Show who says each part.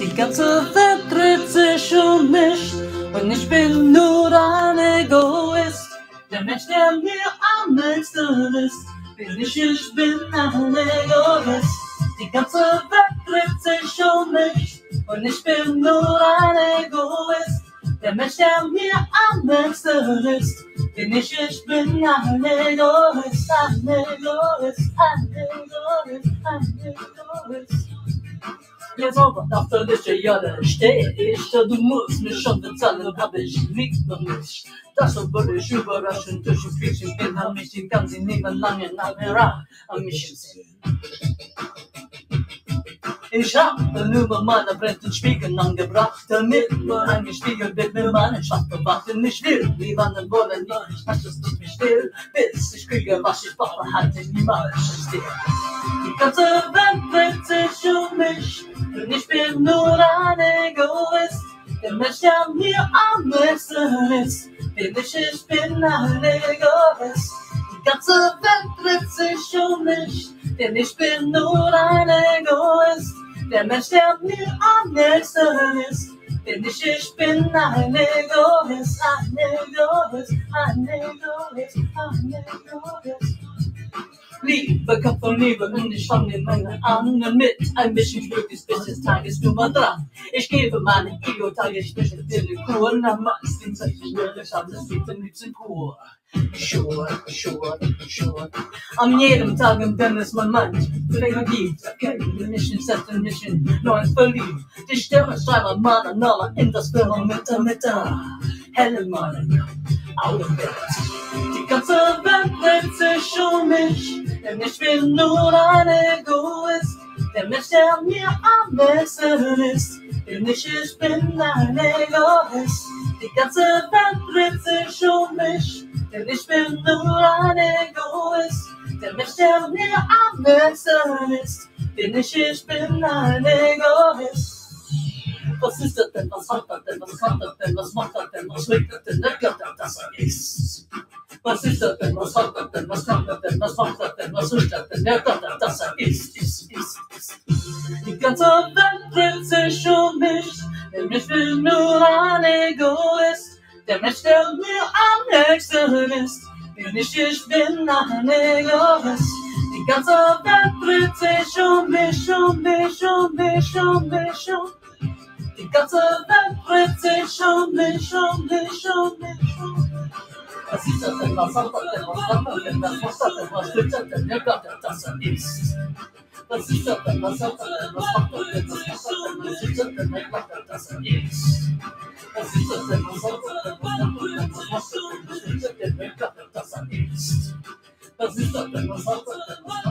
Speaker 1: Die ganze Welt dreht sich um mich und ich bin nur ein Egoist. Der Mensch, der mir am nächsten ist, bin ich, ich bin ein Egoist. Die ganze Welt dreht sich um mich und ich bin nur ein Egoist. Der Mensch, der mir am nächsten ist, bin ich, ich bin ein Egoist, ein Egoist, ein Egoist, ein Egoist. Jetzt aber natürlich ja, da stehe ich, da du musst mich schon bezahlen, hab ich nicht noch nicht. Das wurde ich überraschend durch ein Kriegchen bin, hab mich die ganze Leben lange nach Iran an mich gesehen. Ich hab über meine brennenden Spiegel angebracht, damit nur ein gespiegelt wird mir meine bewacht. Und ich will, die Wanden wollen nicht, ich lass es nicht mehr still, bis ich kriege, was ich brauche, halte niemals still. Die ganze Welt dreht sich um mich, und ich bin nur ein Egoist. Der Mensch, der mir am nächsten ist, bin ich, ich bin ein Egoist. Die ganze Welt dreht sich um mich, denn ich bin nur ein Egoist. Der Mensch, der mir am nächsten ist, denn ich, ich bin ein Egoist, ein Egoist, ein Egoist, ein Egoist. Liebe kommt von Liebe und ich fange meine an mit ein bisschen Glück ist bis des Tages Nummer dran. Ich gebe meine teile ich durch die Kur, na meistens sag ich mir, ich habe das am liebsten pur. Sure, sure, sure. Am jedem Tag, in dem es man meint, verliebt, okay, die Mission set the mission, neun verliebt. Die Sterne schreiben Mana Nala in das Firmament mit der hellen Mann, Augen Die ganze Welt dreht sich um mich, denn ich bin nur ein Egoist. Der Mensch, der mir am nächsten ist, ich, ich bin ein Egoist. Die ganze Welt dreht sich um mich, denn ich bin nur ein Egoist. Der Mensch, der mir am nächsten ist, bin ich, ich bin ein Egoist. Was ist das denn? Was hat das denn? Was kann das denn? Was macht das denn? Was schmeckt das denn? Der Gott, das er ist. Was ist das denn? Was hat das denn? Was kann das denn? Was macht das denn? Was riecht das denn? Der Gott, das er ist, ist, ist, ist. Die ganze Welt dreht sich um mich, denn ich bin nur ein Egoist. Der Mensch, der mir am nächsten ist, bin ich, ich bin ein Egoist. Die ganze Welt dreht sich um mich, um mich, um mich, um mich, um mich. Die ganze Welt dreht sich um mich, um mich, um mich, um mich. Was ist das denn? Was hat das denn? Was hat das denn? Was macht das denn? Was tut das denn? Der Gott, der das er ist. Was ist das denn? Was hat das denn? Was macht das denn? Was macht das denn? Was ist das denn? Der Gott, der das er ist. Was ist das denn? Was hat das denn? Was macht das denn? Was macht das denn? Was ist das denn? Der Gott, der das er ist. Was ist das denn? Was hat das denn?